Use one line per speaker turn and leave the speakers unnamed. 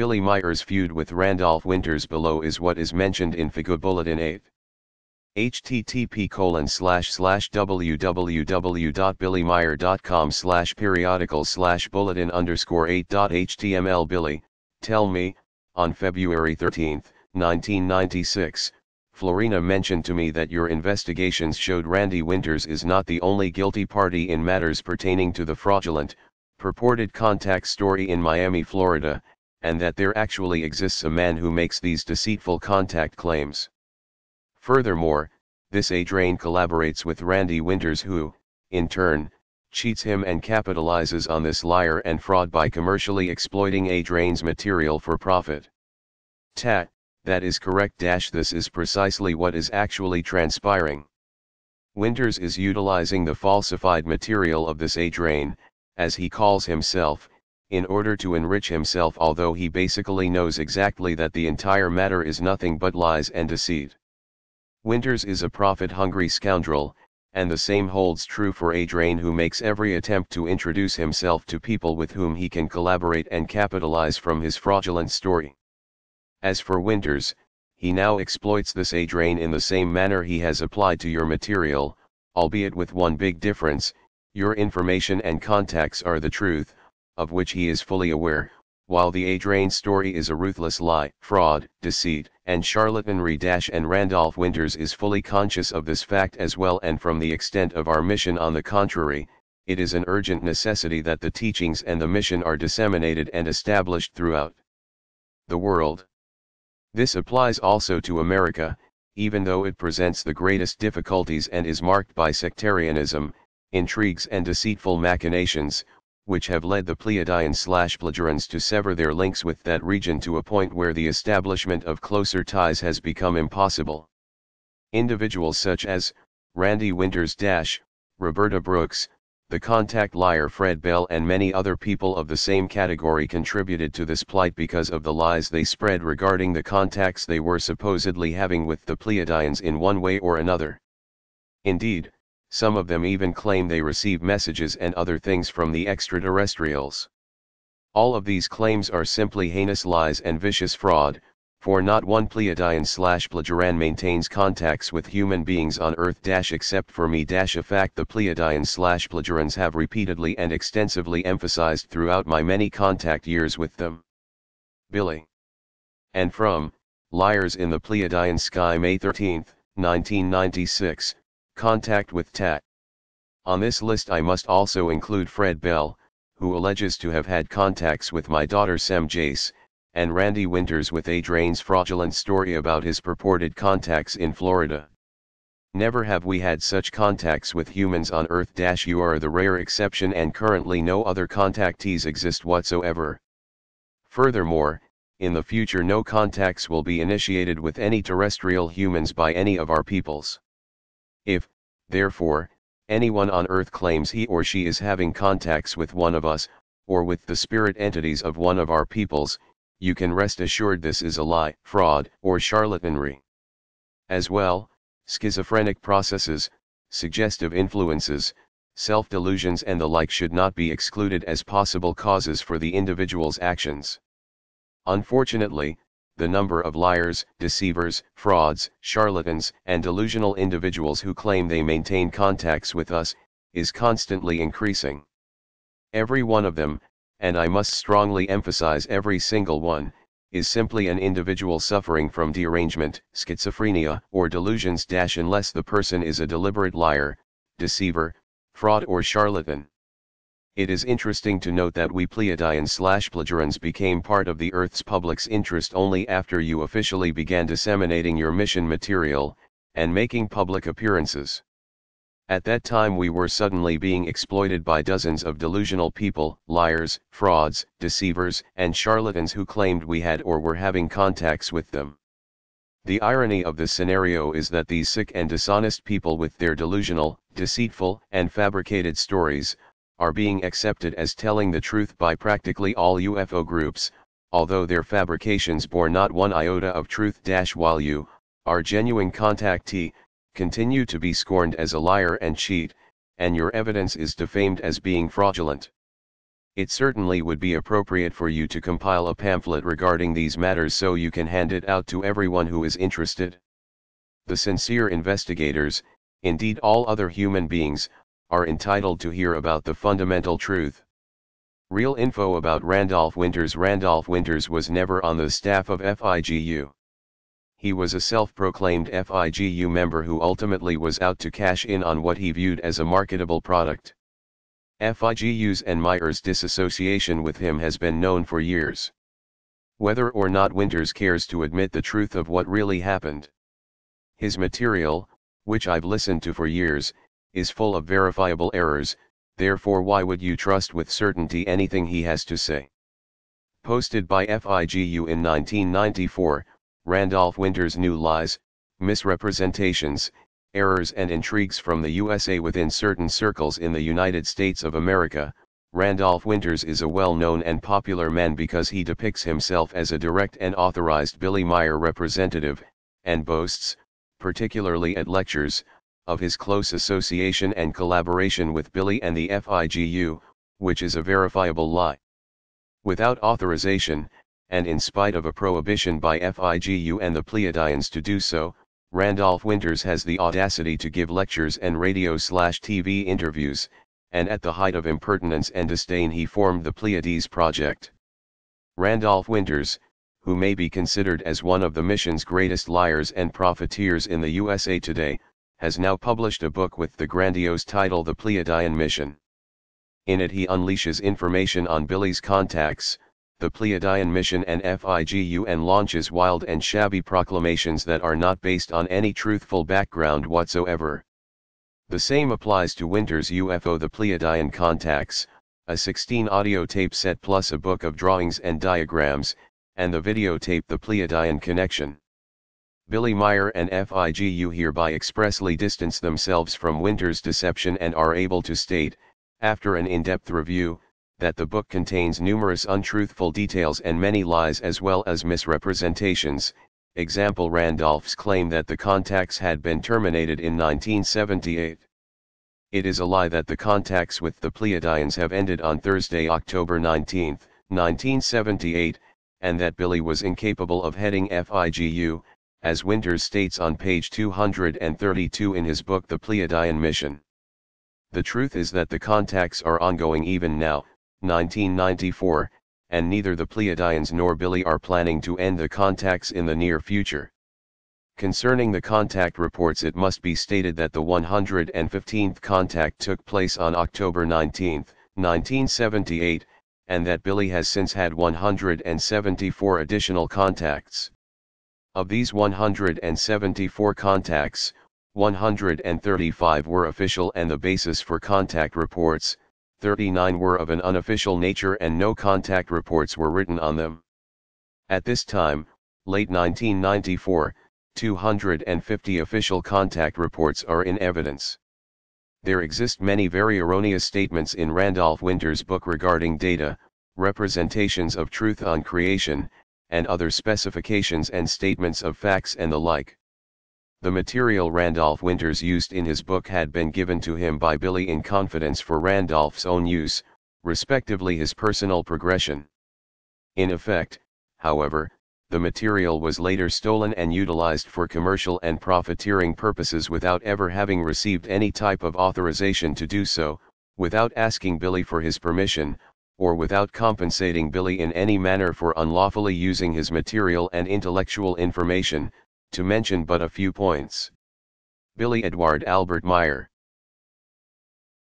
Billy Meier's feud with Randolph Winters below is what is mentioned in FIGU Bulletin 8 http colon slash slash www.billymeier.com slash periodical slash bulletin underscore 8.html Billy, tell me, on February 13, 1996, Florena mentioned to me that your investigations showed Randy Winters is not the only guilty party in matters pertaining to the fraudulent, purported contact story in Miami, Florida, and that there actually exists a man who makes these deceitful contact claims. Furthermore, this Adrian collaborates with Randy Winters who, in turn, cheats him and capitalizes on this liar and fraud by commercially exploiting Adrian's material for profit. Ptaah, that is correct dash this is precisely what is actually transpiring. Winters is utilizing the falsified material of this Adrian, as he calls himself, in order to enrich himself although he basically knows exactly that the entire matter is nothing but lies and deceit. Winters is a profit-hungry scoundrel, and the same holds true for Adrian who makes every attempt to introduce himself to people with whom he can collaborate and capitalize from his fraudulent story. As for Winters, he now exploits this Adrian in the same manner he has applied to your material, albeit with one big difference, your information and contacts are the truth, of which he is fully aware, while the Adrian story is a ruthless lie, fraud, deceit, and charlatanry. Dash and Randolph Winters is fully conscious of this fact as well and from the extent of our mission on the contrary, it is an urgent necessity that the teachings and the mission are disseminated and established throughout the world. This applies also to America, even though it presents the greatest difficulties and is marked by sectarianism, intrigues and deceitful machinations, which have led the Pleiadians-Pleiadians to sever their links with that region to a point where the establishment of closer ties has become impossible. Individuals such as, Randy Winters Dash, Roberta Brooks, the contact liar Fred Bell and many other people of the same category contributed to this plight because of the lies they spread regarding the contacts they were supposedly having with the Pleiadians in one way or another. Indeed, some of them even claim they receive messages and other things from the extraterrestrials. All of these claims are simply heinous lies and vicious fraud, for not one Pleiadian slash Plejaren maintains contacts with human beings on Earth dash except for me dash a fact the Pleiadian slash Plejarens have repeatedly and extensively emphasized throughout my many contact years with them. Billy. And from, Liars in the Pleiadian Sky May 13, 1996, Contact with Ptaah. On this list I must also include Fred Bell, who alleges to have had contacts with my daughter Semjase, and Randy Winters with Adrian's fraudulent story about his purported contacts in Florida. Never have we had such contacts with humans on Earth. You are the rare exception and currently no other contactees exist whatsoever. Furthermore, in the future no contacts will be initiated with any terrestrial humans by any of our peoples. If, therefore, anyone on earth claims he or she is having contacts with one of us, or with the spirit entities of one of our peoples, you can rest assured this is a lie, fraud, or charlatanry. As well, schizophrenic processes, suggestive influences, self-delusions and the like should not be excluded as possible causes for the individual's actions. Unfortunately, the number of liars, deceivers, frauds, charlatans, and delusional individuals who claim they maintain contacts with us, is constantly increasing. Every one of them, and I must strongly emphasize every single one, is simply an individual suffering from derangement, schizophrenia, or delusions unless the person is a deliberate liar, deceiver, fraud or charlatan. It is interesting to note that we Pleiadians slash Plejarens became part of the Earth's public's interest only after you officially began disseminating your mission material, and making public appearances. At that time we were suddenly being exploited by dozens of delusional people, liars, frauds, deceivers, and charlatans who claimed we had or were having contacts with them. The irony of this scenario is that these sick and dishonest people with their delusional, deceitful, and fabricated stories, are being accepted as telling the truth by practically all UFO groups, although their fabrications bore not one iota of truth. While you, our genuine contactee, continue to be scorned as a liar and cheat, and your evidence is defamed as being fraudulent. It certainly would be appropriate for you to compile a pamphlet regarding these matters so you can hand it out to everyone who is interested. The sincere investigators, indeed all other human beings, are entitled to hear about the fundamental truth. Real info about Randolph Winters Randolph Winters was never on the staff of FIGU. He was a self-proclaimed FIGU member who ultimately was out to cash in on what he viewed as a marketable product. FIGU's and Meier's disassociation with him has been known for years. Whether or not Winters cares to admit the truth of what really happened. His material, which I've listened to for years, is full of verifiable errors, therefore why would you trust with certainty anything he has to say? Posted by FIGU in 1994, Randolph Winters' New Lies, Misrepresentations, Errors and Intrigues from the USA Within certain circles in the United States of America, Randolph Winters is a well-known and popular man because he depicts himself as a direct and authorized Billy Meier representative, and boasts, particularly at lectures, of his close association and collaboration with Billy and the FIGU, which is a verifiable lie. Without authorization, and in spite of a prohibition by FIGU and the Pleiadians to do so, Randolph Winters has the audacity to give lectures and radio-slash-TV interviews, and at the height of impertinence and disdain he formed the Pleiades Project. Randolph Winters, who may be considered as one of the mission's greatest liars and profiteers in the USA today, has now published a book with the grandiose title The Pleiadian Mission. In it he unleashes information on Billy's contacts, the Pleiadian mission and FIGU and launches wild and shabby proclamations that are not based on any truthful background whatsoever. The same applies to Winter's UFO The Pleiadian Contacts, a 16 audio tape set plus a book of drawings and diagrams, and the videotape The Pleiadian Connection. Billy Meier and FIGU hereby expressly distance themselves from Winter's deception and are able to state, after an in-depth review, that the book contains numerous untruthful details and many lies as well as misrepresentations, example Randolph's claim that the contacts had been terminated in 1978. It is a lie that the contacts with the Pleiadians have ended on Thursday, October 19, 1978, and that Billy was incapable of heading FIGU, as Winters states on page 232 in his book The Pleiadian Mission. The truth is that the contacts are ongoing even now, 1994, and neither the Pleiadians nor Billy are planning to end the contacts in the near future. Concerning the contact reports it must be stated that the 115th contact took place on October 19, 1978, and that Billy has since had 174 additional contacts. Of these 174 contacts, 135 were official and the basis for contact reports, 39 were of an unofficial nature and no contact reports were written on them. At this time, late 1994, 250 official contact reports are in evidence. There exist many very erroneous statements in Randolph Winter's book regarding data, representations of truth on creation, and other specifications and statements of facts and the like. The material Randolph Winters used in his book had been given to him by Billy in confidence for Randolph's own use, respectively his personal progression. In effect, however, the material was later stolen and utilized for commercial and profiteering purposes without ever having received any type of authorization to do so, without asking Billy for his permission, or without compensating Billy in any manner for unlawfully using his material and intellectual information, to mention but a few points. Billy Edward Albert Meier,